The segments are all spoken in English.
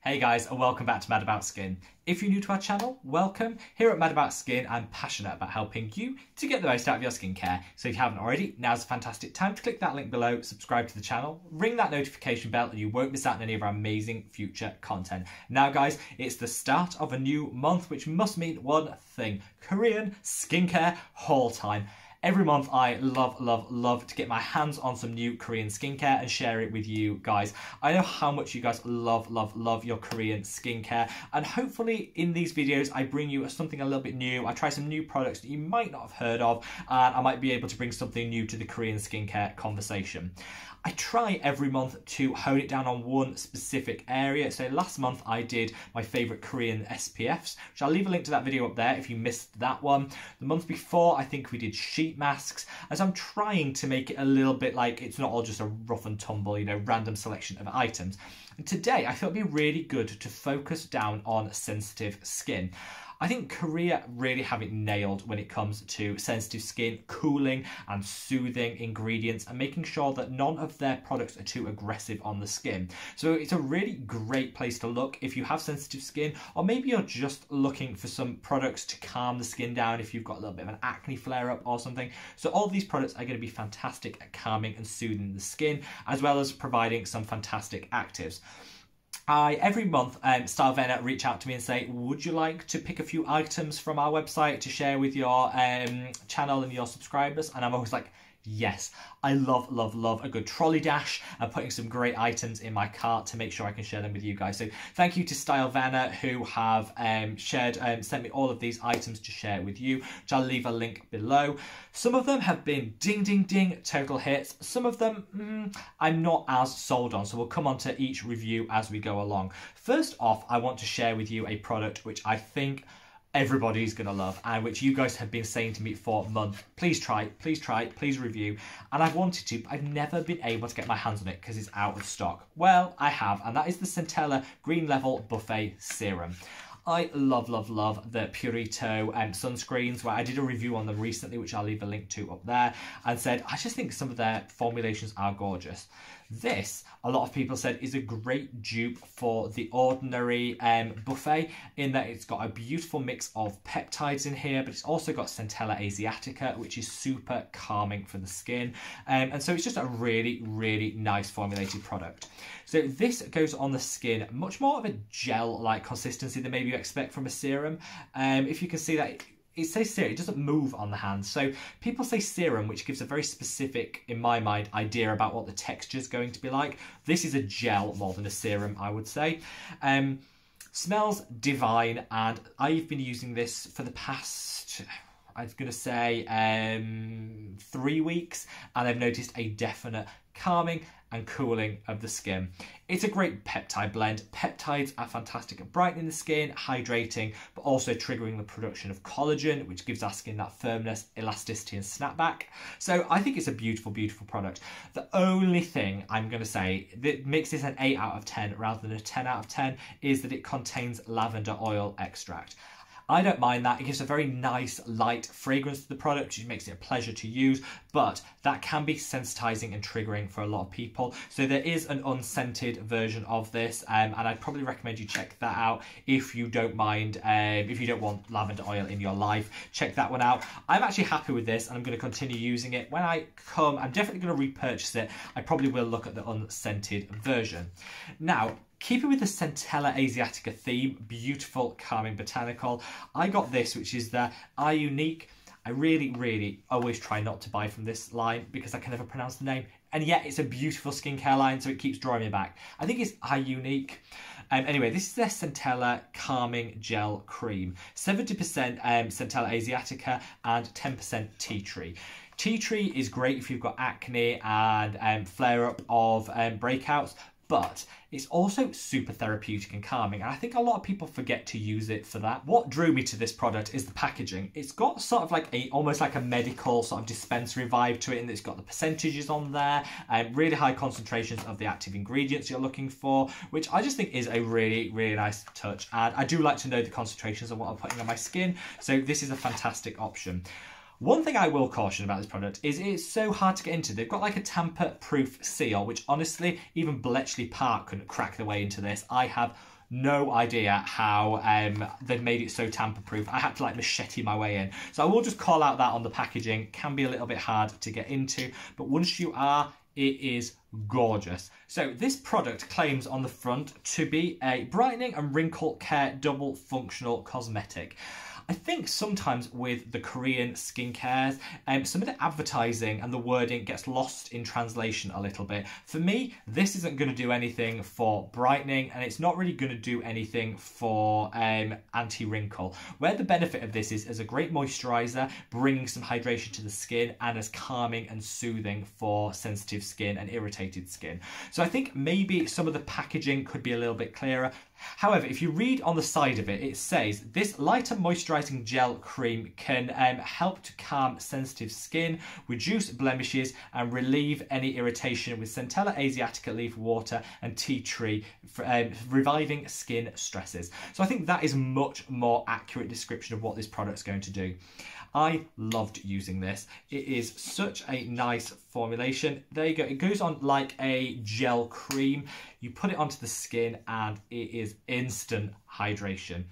Hey guys and welcome back to Mad About Skin. If you're new to our channel, welcome. Here at Mad About Skin, I'm passionate about helping you to get the most out of your skincare. So if you haven't already, now's a fantastic time to click that link below, subscribe to the channel, ring that notification bell and you won't miss out on any of our amazing future content. Now guys, it's the start of a new month which must mean one thing, Korean skincare haul time. Every month, I love, love, love to get my hands on some new Korean skincare and share it with you guys. I know how much you guys love, love, love your Korean skincare. And hopefully in these videos, I bring you something a little bit new. I try some new products that you might not have heard of. And I might be able to bring something new to the Korean skincare conversation. I try every month to hone it down on one specific area. So last month I did my favourite Korean SPFs, which I'll leave a link to that video up there if you missed that one. The month before I think we did sheet masks, as I'm trying to make it a little bit like it's not all just a rough and tumble, you know, random selection of items. And today I thought it'd be really good to focus down on sensitive skin. I think Korea really have it nailed when it comes to sensitive skin, cooling and soothing ingredients and making sure that none of their products are too aggressive on the skin. So it's a really great place to look if you have sensitive skin or maybe you're just looking for some products to calm the skin down if you've got a little bit of an acne flare up or something. So all these products are going to be fantastic at calming and soothing the skin as well as providing some fantastic actives. I every month um, Stylevana reach out to me and say, would you like to pick a few items from our website to share with your um, channel and your subscribers? And I'm always like, Yes, I love, love, love a good trolley dash and putting some great items in my cart to make sure I can share them with you guys. So thank you to Stylevana who have um, shared, um, sent me all of these items to share with you, which I'll leave a link below. Some of them have been ding, ding, ding, total hits. Some of them mm, I'm not as sold on, so we'll come on to each review as we go along. First off, I want to share with you a product which I think everybody's gonna love and which you guys have been saying to me for a month. Please try it please try it please review. And i've wanted to but i've never been able to get my hands on it because it's out of stock. Well i have and that is the centella green level buffet serum. I love, love, love the Purito um, sunscreens where I did a review on them recently, which I'll leave a link to up there, and said, I just think some of their formulations are gorgeous. This, a lot of people said, is a great dupe for the ordinary um, buffet in that it's got a beautiful mix of peptides in here, but it's also got Centella asiatica, which is super calming for the skin. Um, and so it's just a really, really nice formulated product. So this goes on the skin, much more of a gel-like consistency than maybe you expect from a serum. Um, if you can see that it says serum, it doesn't move on the hand. So people say serum, which gives a very specific, in my mind, idea about what the texture is going to be like. This is a gel more than a serum, I would say. Um, smells divine, and I've been using this for the past I was going to say um, three weeks, and I've noticed a definite calming and cooling of the skin. It's a great peptide blend. Peptides are fantastic at brightening the skin, hydrating, but also triggering the production of collagen, which gives our skin that firmness, elasticity, and snapback. So I think it's a beautiful, beautiful product. The only thing I'm going to say that makes this an 8 out of 10 rather than a 10 out of 10 is that it contains lavender oil extract. I don't mind that. It gives a very nice, light fragrance to the product, which makes it a pleasure to use, but that can be sensitizing and triggering for a lot of people. So there is an unscented version of this, um, and I'd probably recommend you check that out if you don't mind, um, if you don't want lavender oil in your life, check that one out. I'm actually happy with this, and I'm going to continue using it. When I come, I'm definitely going to repurchase it. I probably will look at the unscented version. Now, Keeping with the Centella Asiatica theme, beautiful, calming botanical, I got this, which is the Unique. I really, really always try not to buy from this line because I can never pronounce the name. And yet it's a beautiful skincare line, so it keeps drawing me back. I think it's iUNIK. Um, anyway, this is their Centella Calming Gel Cream. 70% um, Centella Asiatica and 10% tea tree. Tea tree is great if you've got acne and um, flare up of um, breakouts, but it's also super therapeutic and calming. And I think a lot of people forget to use it for that. What drew me to this product is the packaging. It's got sort of like a, almost like a medical sort of dispensary vibe to it and it's got the percentages on there and really high concentrations of the active ingredients you're looking for, which I just think is a really, really nice touch. And I do like to know the concentrations of what I'm putting on my skin. So this is a fantastic option. One thing I will caution about this product is it's so hard to get into. They've got like a tamper-proof seal, which honestly, even Bletchley Park couldn't crack their way into this. I have no idea how um, they've made it so tamper-proof. I had to like machete my way in. So I will just call out that on the packaging. Can be a little bit hard to get into, but once you are, it is gorgeous. So this product claims on the front to be a brightening and wrinkle care double functional cosmetic. I think sometimes with the Korean skincares, um, some of the advertising and the wording gets lost in translation a little bit. For me, this isn't going to do anything for brightening and it's not really going to do anything for um, anti-wrinkle. Where the benefit of this is as a great moisturizer, bringing some hydration to the skin and as calming and soothing for sensitive skin and irritated skin. So I think maybe some of the packaging could be a little bit clearer. However, if you read on the side of it, it says this lighter moisturizing gel cream can um, help to calm sensitive skin, reduce blemishes, and relieve any irritation with Centella asiatica leaf water and tea tree, for, um, reviving skin stresses. So I think that is much more accurate description of what this product is going to do. I loved using this. It is such a nice formulation. There you go. It goes on like a gel cream. You put it onto the skin and it is instant hydration.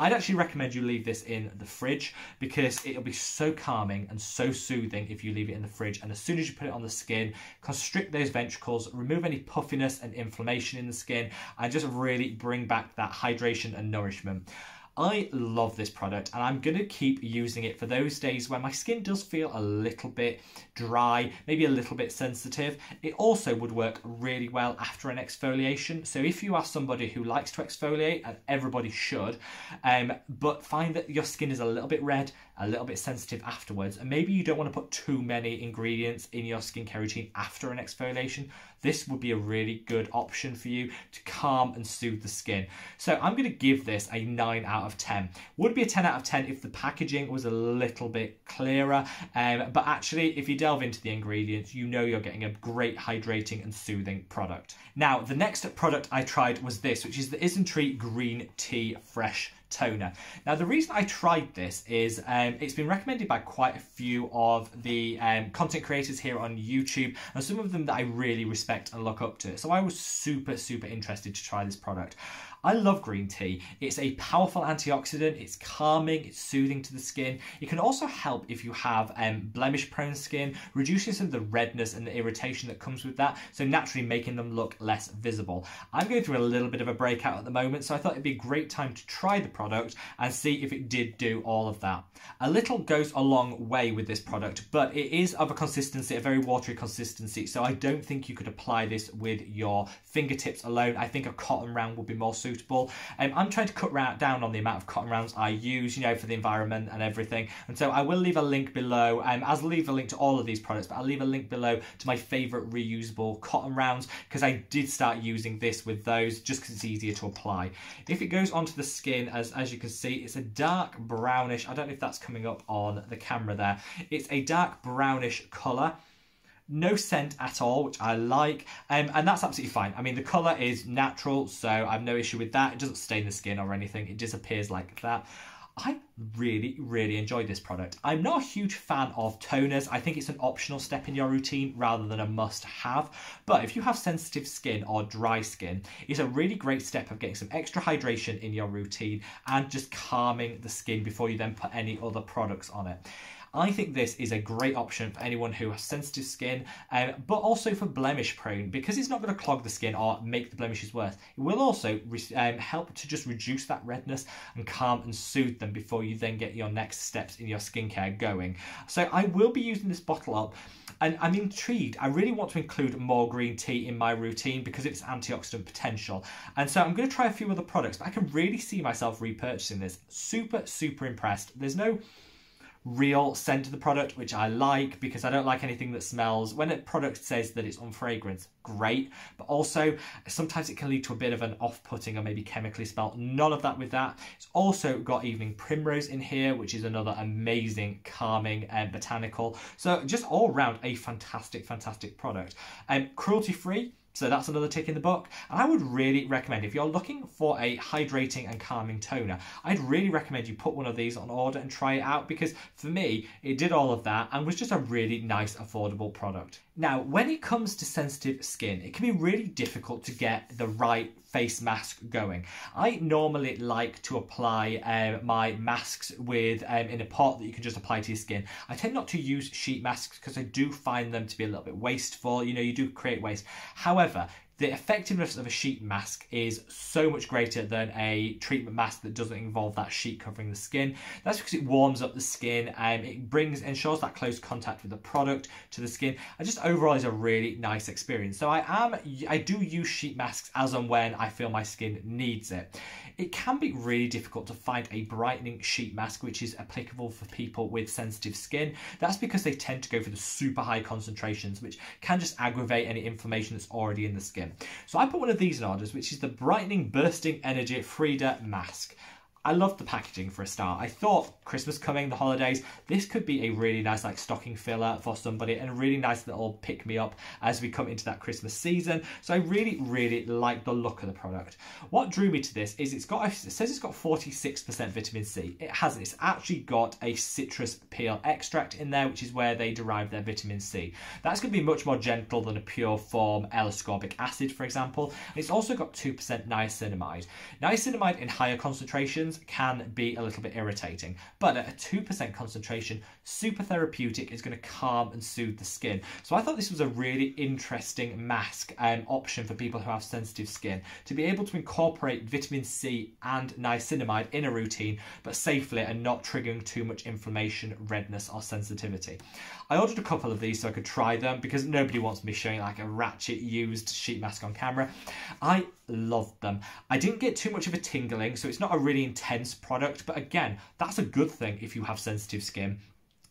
I'd actually recommend you leave this in the fridge because it'll be so calming and so soothing if you leave it in the fridge. And as soon as you put it on the skin, constrict those ventricles, remove any puffiness and inflammation in the skin, and just really bring back that hydration and nourishment. I love this product and I'm going to keep using it for those days where my skin does feel a little bit dry, maybe a little bit sensitive. It also would work really well after an exfoliation. So if you are somebody who likes to exfoliate, and everybody should, um, but find that your skin is a little bit red, a little bit sensitive afterwards, and maybe you don't want to put too many ingredients in your skincare routine after an exfoliation, this would be a really good option for you to calm and soothe the skin. So I'm going to give this a 9 out of 10. Would be a 10 out of 10 if the packaging was a little bit clearer, um, but actually if you delve into the ingredients, you know you're getting a great hydrating and soothing product. Now, the next product I tried was this, which is the Isntree Green Tea Fresh toner. Now the reason I tried this is um, it's been recommended by quite a few of the um, content creators here on YouTube and some of them that I really respect and look up to. So I was super, super interested to try this product. I love green tea. It's a powerful antioxidant, it's calming, it's soothing to the skin. It can also help if you have um, blemish prone skin, reducing some of the redness and the irritation that comes with that, so naturally making them look less visible. I'm going through a little bit of a breakout at the moment, so I thought it'd be a great time to try the product and see if it did do all of that. A little goes a long way with this product, but it is of a consistency, a very watery consistency, so I don't think you could apply this with your fingertips alone. I think a cotton round would be more suitable suitable. Um, I'm trying to cut down on the amount of cotton rounds I use, you know, for the environment and everything. And so I will leave a link below. Um, I'll leave a link to all of these products, but I'll leave a link below to my favourite reusable cotton rounds because I did start using this with those just because it's easier to apply. If it goes onto the skin, as, as you can see, it's a dark brownish, I don't know if that's coming up on the camera there. It's a dark brownish colour no scent at all, which I like, um, and that's absolutely fine. I mean, the colour is natural, so I have no issue with that. It doesn't stain the skin or anything, it disappears like that. I really, really enjoyed this product. I'm not a huge fan of toners. I think it's an optional step in your routine rather than a must have. But if you have sensitive skin or dry skin, it's a really great step of getting some extra hydration in your routine and just calming the skin before you then put any other products on it. I think this is a great option for anyone who has sensitive skin, um, but also for blemish prone because it's not going to clog the skin or make the blemishes worse. It will also um, help to just reduce that redness and calm and soothe them before you then get your next steps in your skincare going. So I will be using this bottle up and I'm intrigued. I really want to include more green tea in my routine because of its antioxidant potential. And so I'm going to try a few other products, but I can really see myself repurchasing this. Super, super impressed. There's no real scent of the product, which I like because I don't like anything that smells. When a product says that it's unfragrance, great, but also sometimes it can lead to a bit of an off-putting or maybe chemically smelled. None of that with that. It's also got evening primrose in here, which is another amazing calming and um, botanical. So just all around a fantastic, fantastic product. Um, cruelty free, So that's another tick in the book. And I would really recommend, if you're looking for a hydrating and calming toner, I'd really recommend you put one of these on order and try it out because for me, it did all of that and was just a really nice, affordable product. Now, when it comes to sensitive skin, it can be really difficult to get the right face mask going. I normally like to apply um, my masks with um, in a pot that you can just apply to your skin. I tend not to use sheet masks because I do find them to be a little bit wasteful. You know, you do create waste. However, the effectiveness of a sheet mask is so much greater than a treatment mask that doesn't involve that sheet covering the skin. That's because it warms up the skin and it brings ensures that close contact with the product to the skin and just overall is a really nice experience. So I am I do use sheet masks as and when I feel my skin needs it. It can be really difficult to find a brightening sheet mask which is applicable for people with sensitive skin. That's because they tend to go for the super high concentrations which can just aggravate any inflammation that's already in the skin. So I put one of these in orders, which is the Brightening Bursting Energy Frudia Mask. I love the packaging for a start. I thought Christmas coming, the holidays, this could be a really nice like stocking filler for somebody and a really nice little pick me up as we come into that Christmas season. So I really, really like the look of the product. What drew me to this is it's got, it says it's got 46% vitamin C. It hasn't. It's actually got a citrus peel extract in there, which is where they derive their vitamin C. That's going to be much more gentle than a pure form L-ascorbic acid, for example. And it's also got 2% niacinamide. Niacinamide in higher concentrations can be a little bit irritating, but at a 2% concentration, super therapeutic is going to calm and soothe the skin. So I thought this was a really interesting mask um, option for people who have sensitive skin to be able to incorporate vitamin C and niacinamide in a routine, but safely and not triggering too much inflammation, redness, or sensitivity. I ordered a couple of these so I could try them because nobody wants me showing like a ratchet used sheet mask on camera. I loved them. I didn't get too much of a tingling, so it's not a really intense product, but again, that's a good thing if you have sensitive skin.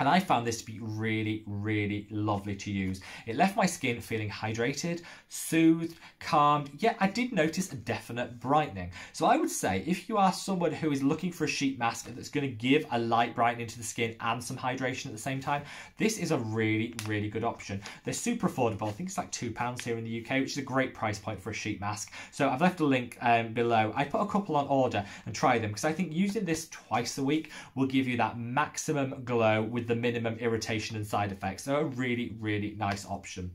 And I found this to be really, really lovely to use. It left my skin feeling hydrated, soothed, calmed, yet I did notice a definite brightening. So I would say if you are someone who is looking for a sheet mask that's going to give a light brightening to the skin and some hydration at the same time, this is a really, really good option. They're super affordable. I think it's like £2 here in the UK, which is a great price point for a sheet mask. So I've left a link um, below. I put a couple on order and try them because I think using this twice a week will give you that maximum glow with with the minimum irritation and side effects. So a really, really nice option.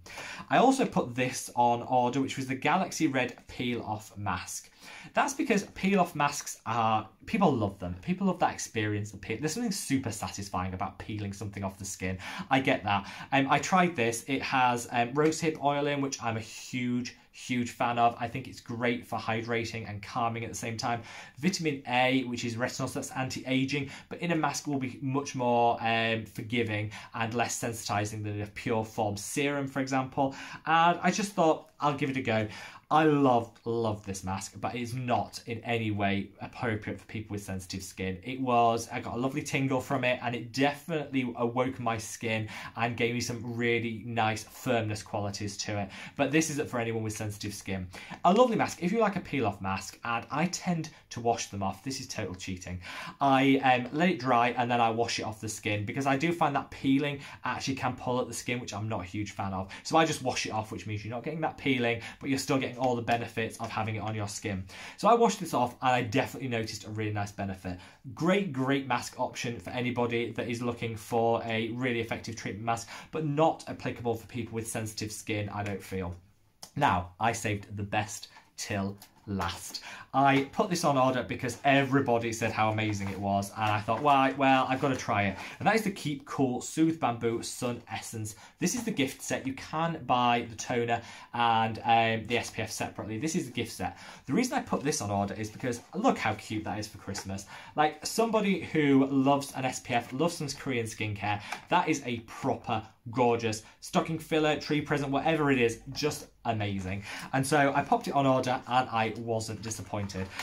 I also put this on order, which was the Galaxy Red Peel Off Mask. That's because peel off masks are, people love them. People love that experience of peel. There's something super satisfying about peeling something off the skin. I get that. Um, I tried this. It has um, rosehip oil in, which I'm a huge, huge fan of. I think it's great for hydrating and calming at the same time. Vitamin A, which is retinol, so that's anti-aging, but in a mask will be much more um, forgiving and less sensitizing than a pure form serum, for example. And I just thought I'll give it a go. I love, love this mask, but it's not in any way appropriate for people with sensitive skin. It was, I got a lovely tingle from it and it definitely awoke my skin and gave me some really nice firmness qualities to it. But this isn't for anyone with sensitive skin. A lovely mask, if you like a peel off mask, and I tend to wash them off, this is total cheating. I um, let it dry and then I wash it off the skin because I do find that peeling actually can pull at the skin, which I'm not a huge fan of. So I just wash it off, which means you're not getting that peeling, but you're still getting all the benefits of having it on your skin. So I washed this off and I definitely noticed a really nice benefit. Great, great mask option for anybody that is looking for a really effective treatment mask, but not applicable for people with sensitive skin, I don't feel. Now, I saved the best till last. I put this on order because everybody said how amazing it was and I thought, well, well, I've got to try it. And that is the Keep Cool Soothe Bamboo Sun Essence. This is the gift set. You can buy the toner and um, the SPF separately. This is the gift set. The reason I put this on order is because look how cute that is for Christmas. Like somebody who loves an SPF, loves some Korean skincare, that is a proper gorgeous stocking filler, tree present, whatever it is, just amazing. And so I popped it on order and I wasn't disappointed.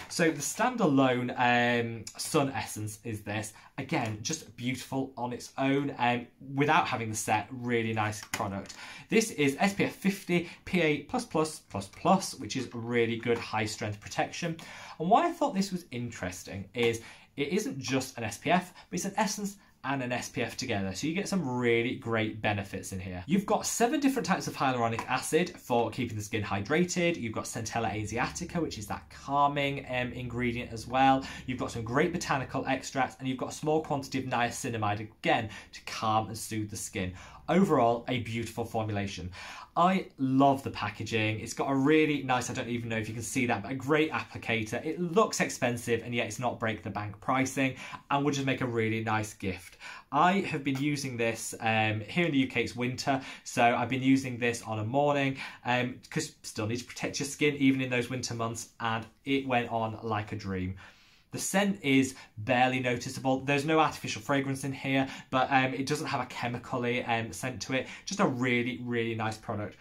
So the standalone um, Sun Essence is this. Again, just beautiful on its own um, without having the set, really nice product. This is SPF 50 PA++++, which is really good high strength protection. And why I thought this was interesting is it isn't just an SPF, but it's an essence and an SPF together. So you get some really great benefits in here. You've got seven different types of hyaluronic acid for keeping the skin hydrated. You've got Centella asiatica, which is that calming um, ingredient as well. You've got some great botanical extracts and you've got a small quantity of niacinamide again to calm and soothe the skin. Overall, a beautiful formulation. I love the packaging. It's got a really nice, I don't even know if you can see that, but a great applicator. It looks expensive and yet it's not break the bank pricing and will just make a really nice gift. I have been using this um, here in the UK, it's winter, so I've been using this on a morning because um, still need to protect your skin even in those winter months and it went on like a dream. The scent is barely noticeable. There's no artificial fragrance in here, but um, it doesn't have a chemically um, scent to it. Just a really, really nice product.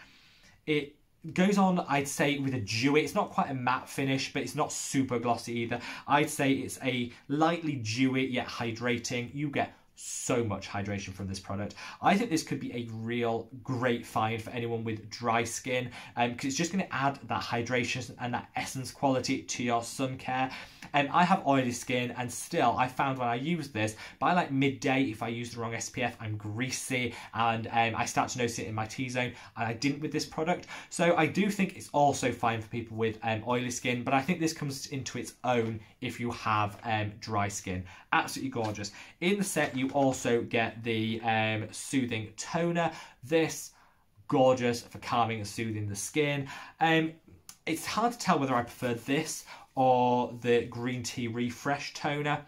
It goes on, I'd say, with a dewy. It's not quite a matte finish, but it's not super glossy either. I'd say it's a lightly dewy yet hydrating. You get so much hydration from this product. I think this could be a real great find for anyone with dry skin because um, it's just going to add that hydration and that essence quality to your sun care. And um, I have oily skin and still I found when I use this, by like midday, if I use the wrong SPF, I'm greasy and um, I start to notice it in my T-zone and I didn't with this product. So I do think it's also fine for people with um, oily skin, but I think this comes into its own if you have um, dry skin. Absolutely gorgeous. In the set, you also get the um, soothing toner. This gorgeous for calming and soothing the skin. Um, it's hard to tell whether I prefer this or the green tea refresh toner.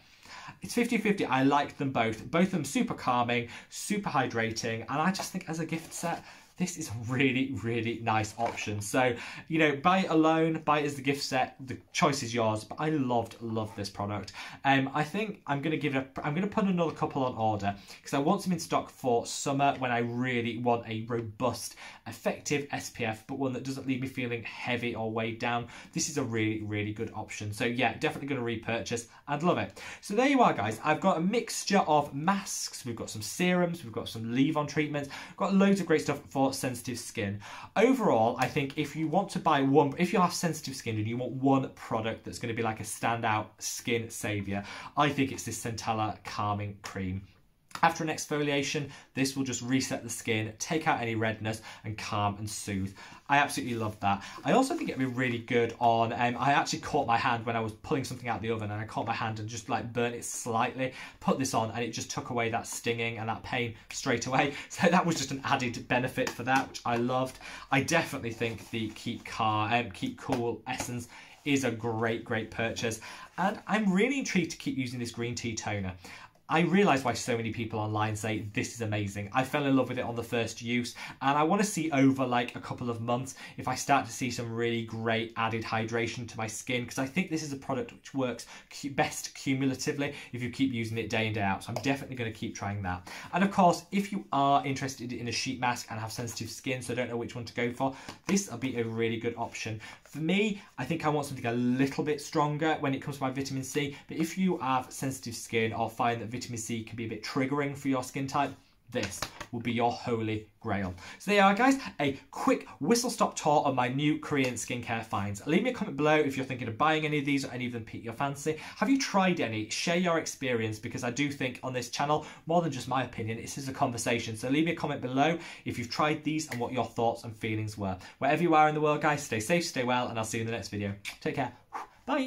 It's 50-50. I like them both. Both of them super calming, super hydrating, and I just think as a gift set, this is a really, really nice option. So, you know, buy it alone, buy it as the gift set. The choice is yours, but I loved, loved this product. Um, I think I'm going to give it, a, I'm going to put another couple on order because I want some in stock for summer when I really want a robust, effective SPF, but one that doesn't leave me feeling heavy or weighed down. This is a really, really good option. So yeah, definitely going to repurchase. I'd love it. So there you are, guys. I've got a mixture of masks. We've got some serums. We've got some leave-on treatments. Got loads of great stuff for sensitive skin. Overall, I think if you want to buy one, if you have sensitive skin and you want one product that's going to be like a standout skin savior, I think it's this Centella Calming Cream. After an exfoliation, this will just reset the skin, take out any redness and calm and soothe. I absolutely love that. I also think it'd be really good on, um, I actually caught my hand when I was pulling something out of the oven and I caught my hand and just like burnt it slightly, put this on and it just took away that stinging and that pain straight away. So that was just an added benefit for that, which I loved. I definitely think the Keep, Car, um, Keep Cool Essence is a great, great purchase. And I'm really intrigued to keep using this green tea toner. I realise why so many people online say this is amazing. I fell in love with it on the first use and I want to see over like a couple of months if I start to see some really great added hydration to my skin because I think this is a product which works best cumulatively if you keep using it day in day out. So I'm definitely going to keep trying that. And of course, if you are interested in a sheet mask and have sensitive skin so I don't know which one to go for, this will be a really good option. For me, I think I want something a little bit stronger when it comes to my vitamin C, but if you have sensitive skin or find that vitamin C can be a bit triggering for your skin type, this will be your holy grail. So there you are guys, a quick whistle stop tour of my new Korean skincare finds. Leave me a comment below if you're thinking of buying any of these or any of them pique your fancy. Have you tried any? Share your experience because I do think on this channel, more than just my opinion, this is a conversation. So leave me a comment below if you've tried these and what your thoughts and feelings were. Wherever you are in the world guys, stay safe, stay well, and I'll see you in the next video. Take care. Bye.